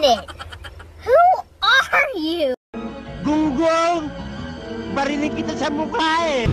minute. Who are you? Google, barinig kita sa mukha eh.